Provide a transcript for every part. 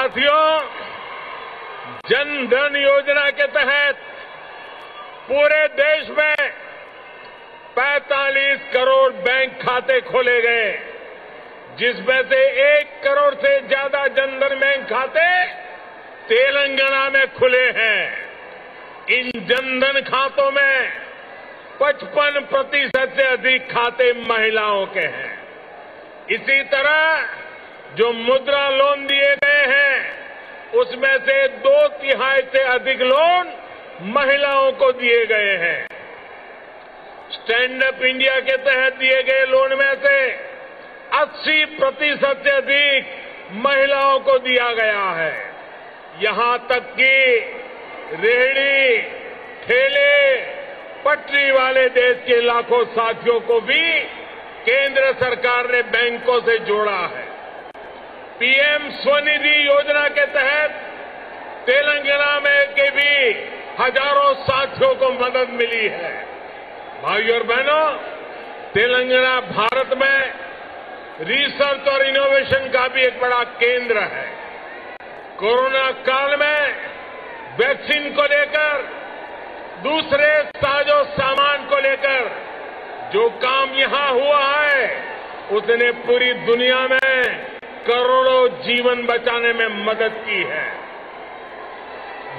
साथियों, जन धन योजना के तहत पूरे देश में 45 करोड़ बैंक खाते खोले गए, जिसमें से एक करोड़ से ज़्यादा जनधन बैंक खाते तेलंगाना में खुले हैं। इन जनधन खातों में 55 प्रतिशत से अधिक खाते महिलाओं के हैं। इसी तरह जो मुद्रा लोन दिए उसमें से दो तिहाई से अधिक लोन महिलाओं को दिए गए हैं। स्टैंड अप इंडिया के तहत दिए गए लोन में से 80 प्रतिशत से अधिक महिलाओं को दिया गया है। यहाँ तक कि रेहड़ी, ठेले, पटरी वाले देश के लाखों साथियों को भी केंद्र सरकार ने बैंकों से जोड़ा है। पीएम स्वनिधि योजना के तहत तेलंगाना में के भी हज़ारों साथियों को मदद मिली है। भाइयों और बहनों, तेलंगाना भारत में रिसर्च और इनोवेशन का भी एक बड़ा केंद्र है। कोरोना काल में वैक्सीन को लेकर, दूसरे साजो सामान को लेकर जो काम यहाँ हुआ है उसने पूरी दुनिया में करोड़ों जीवन बचाने में मदद की है।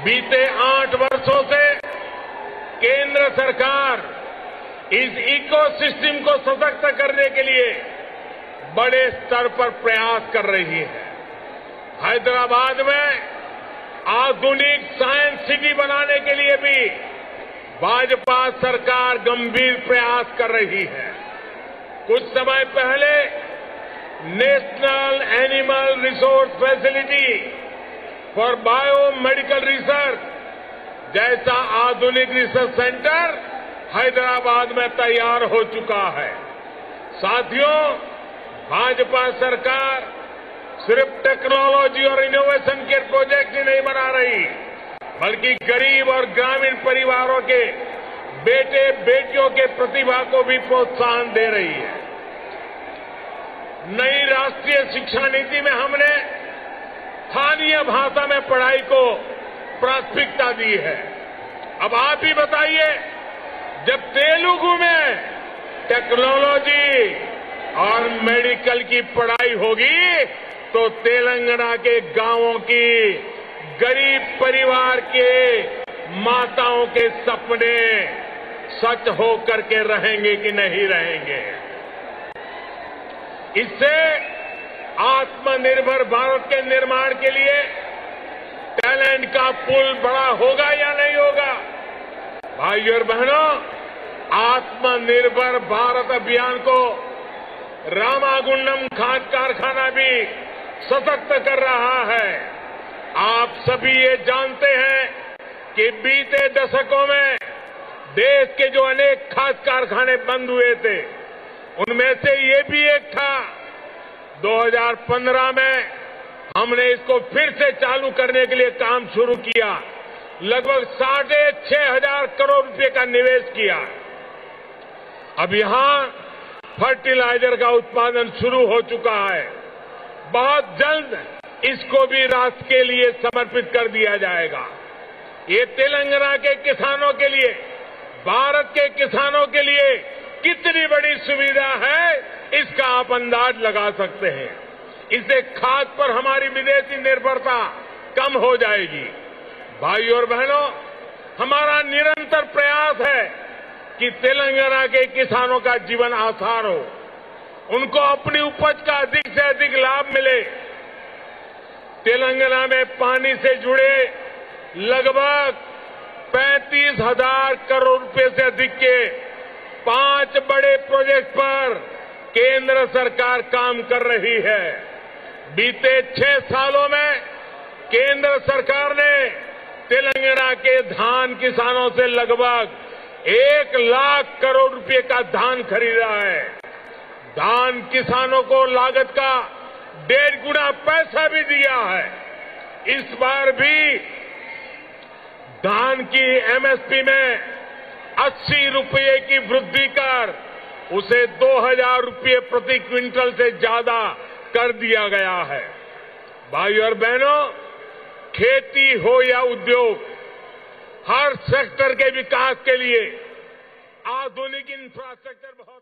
बीते आठ वर्षों से केंद्र सरकार इस इकोसिस्टम को सशक्त करने के लिए बड़े स्तर पर प्रयास कर रही है। हैदराबाद में आधुनिक साइंस सिटी बनाने के लिए भी भाजपा सरकार गंभीर प्रयास कर रही है। कुछ समय पहले national animal resource facility for bio medical research जैसा आधुनिक रिसर्च सेंटर हैदराबाद में तैयार हो चुका है। साथियों, भाजपा सरकार सिर्फ़ टेक्नोलॉजी और इनोवेशन के प्रोजेक्ट ही नहीं बना रही, बल्कि गरीब और ग्रामीण परिवारों के बेटे, बेटियों के प्रतिभा को भी प्रोत्साहन दे रही है। नई राष्ट्रीय शिक्षा नीति में हमने स्थानीय भाषा में पढ़ाई को प्राथमिकता दी है। अब आप ही बताइए, जब तेलुगु में टेक्नोलॉजी और मेडिकल की पढ़ाई होगी तो तेलंगाना के गाँवों की गरीब परिवार के माताओं के सपने सच होकर के रहेंगे कि नहीं रहेंगे? इससे आत्मनिर्भर भारत के निर्माण के लिए टैलेंट का पुल बड़ा होगा या नहीं होगा? भाइयों और बहनों, आत्मनिर्भर भारत अभियान को रामागुंडम खाद कारखाना भी सशक्त कर रहा है। आप सभी ये जानते हैं कि बीते दशकों में देश के जो अनेक खाद कारखाने बंद हुए थे, उनमें से ये भी एक था 2015 में हमने इसको फिर से चालू करने के लिए काम शुरू किया। लगभग साढ़े छह हज़ार करोड़ रुपए का निवेश किया। अब यहाँ फर्टिलाइज़र का उत्पादन शुरू हो चुका है। बहुत जल्द इसको भी राष्ट्र के लिए समर्पित कर दिया जाएगा। ये तेलंगाना के किसानों के लिए, भारत के किसानों के लिए कितनी बड़ी सुविधा है? इसका आप अंदाज लगा सकते हैं। इससे खाद पर हमारी विदेशी निर्भरता कम हो जाएगी। भाइयों और बहनों, हमारा निरंतर प्रयास है कि तेलंगाना के किसानों का जीवन आसान हो। उनको अपनी उपज का अधिक से अधिक लाभ मिले। तेलंगाना में पानी से जुड़े लगभग पैंतीस हज़ार करोड़ रुपए से अधिक के पाँच बड़े प्रोजेक्ट पर केंद्र सरकार काम कर रही है। बीते छह सालों में केंद्र सरकार ने तेलंगाना के धान किसानों से लगभग एक लाख करोड़ रुपए का धान खरीदा है। धान किसानों को लागत का डेढ़ गुना पैसा भी दिया है। इस बार भी धान की एमएसपी में अस्सी रुपये की वृद्धि कर उसे दो हज़ार रुपये प्रति क्विंटल से ज़्यादा कर दिया गया है। भाई और बहनों, खेती हो या उद्योग, हर सेक्टर के विकास के लिए आधुनिक इंफ्रास्ट्रक्चर बहुत